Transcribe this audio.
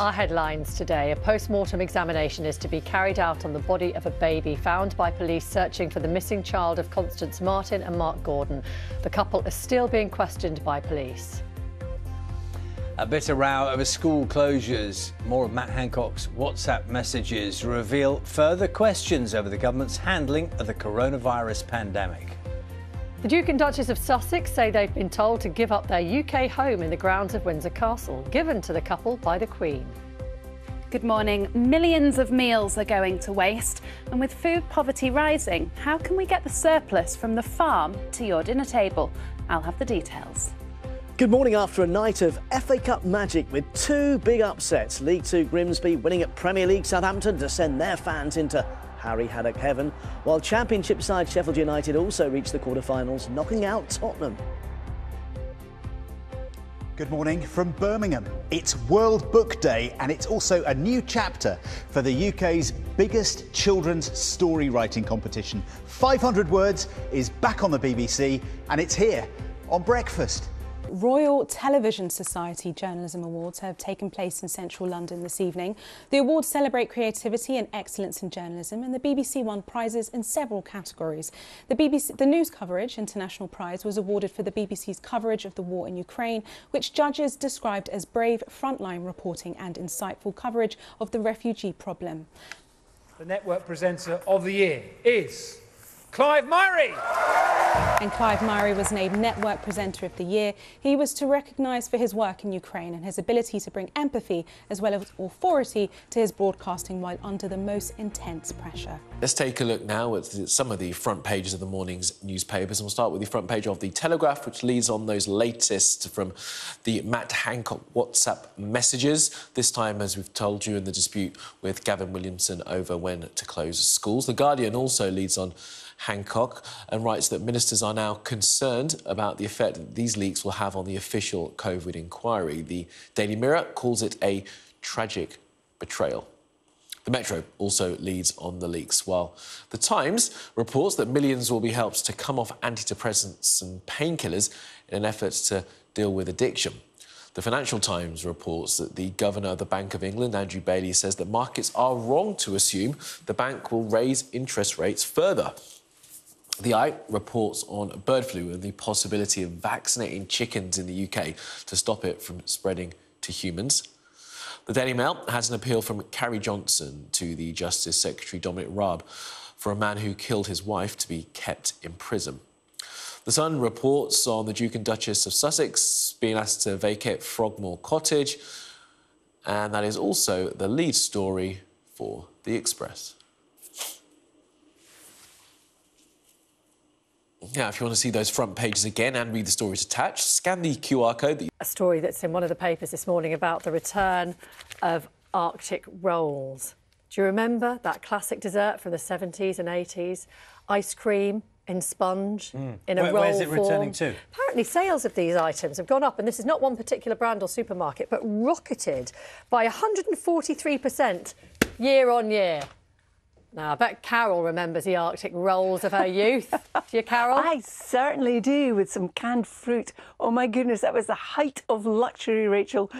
Our headlines today. A post mortem examination is to be carried out on the body of a baby found by police searching for the missing child of Constance Martin and Mark Gordon. The couple are still being questioned by police. A bitter row over school closures. More of Matt Hancock's WhatsApp messages reveal further questions over the government's handling of the coronavirus pandemic. The Duke and Duchess of Sussex say they've been told to give up their UK home in the grounds of Windsor Castle, given to the couple by the Queen. Good morning. Millions of meals are going to waste, and with food poverty rising, how can we get the surplus from the farm to your dinner table? I'll have the details. Good morning after a night of FA Cup magic with two big upsets. League Two Grimsby winning at Premier League Southampton to send their fans into Harry Haddock heaven, while Championship side Sheffield United also reached the quarter-finals, knocking out Tottenham. Good morning from Birmingham. It's World Book Day and it's also a new chapter for the UK's biggest children's story writing competition. 500 Words is back on the BBC and it's here on Breakfast. Royal Television Society Journalism Awards have taken place in central London this evening. The awards celebrate creativity and excellence in journalism, and the BBC won prizes in several categories. The, BBC, the News Coverage International Prize was awarded for the BBC's coverage of the war in Ukraine, which judges described as brave frontline reporting and insightful coverage of the refugee problem. The network presenter of the year is Clive Myrie. And Clive Myrie was named Network Presenter of the Year. He was to recognise for his work in Ukraine and his ability to bring empathy as well as authority to his broadcasting while under the most intense pressure. Let's take a look now at some of the front pages of the morning's newspapers. And we'll start with the front page of The Telegraph, which leads on those latest from the Matt Hancock WhatsApp messages. This time, as we've told you, in the dispute with Gavin Williamson over when to close schools. The Guardian also leads on Hancock and writes that ministers are now concerned about the effect that these leaks will have on the official COVID inquiry. The Daily Mirror calls it a tragic betrayal. The Metro also leads on the leaks, while The Times reports that millions will be helped to come off antidepressants and painkillers in an effort to deal with addiction. The Financial Times reports that the Governor of the Bank of England, Andrew Bailey, says that markets are wrong to assume the bank will raise interest rates further. The i reports on bird flu and the possibility of vaccinating chickens in the UK to stop it from spreading to humans. The Daily Mail has an appeal from Carrie Johnson to the Justice Secretary Dominic Raab for a man who killed his wife to be kept in prison. The Sun reports on the Duke and Duchess of Sussex being asked to vacate Frogmore Cottage, and that is also the lead story for The Express. Now, if you want to see those front pages again and read the stories attached, scan the QR code. That A story that's in one of the papers this morning about the return of Arctic rolls. Do you remember that classic dessert from the 70s and 80s? Ice cream in sponge, mm. in a Where, roll Where's it form. returning to? Apparently, sales of these items have gone up, and this is not one particular brand or supermarket, but rocketed by 143% year on year. Now, I bet Carol remembers the Arctic rolls of her youth. do you, Carol? I certainly do, with some canned fruit. Oh, my goodness, that was the height of luxury, Rachel.